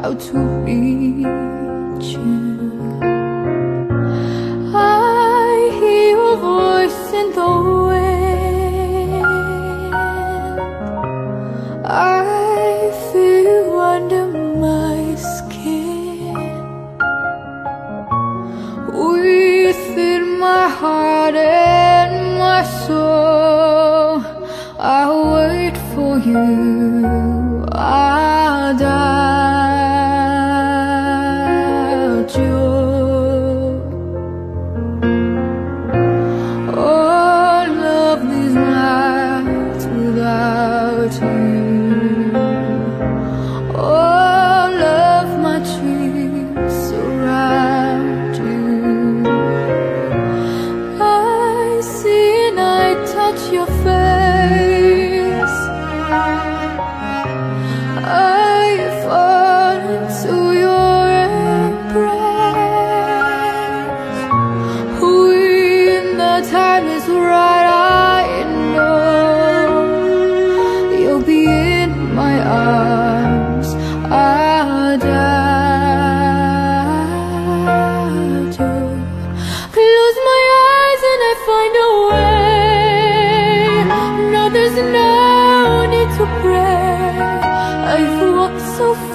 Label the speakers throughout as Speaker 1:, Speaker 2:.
Speaker 1: how to reach you. I hear your voice in the wind. I feel you under my skin. Within my heart and my soul, I wait for you.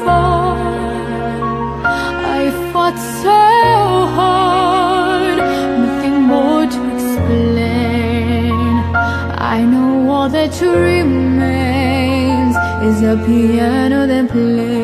Speaker 1: Walked. I fought so hard, nothing more to explain. I know all that remains is a piano that plays.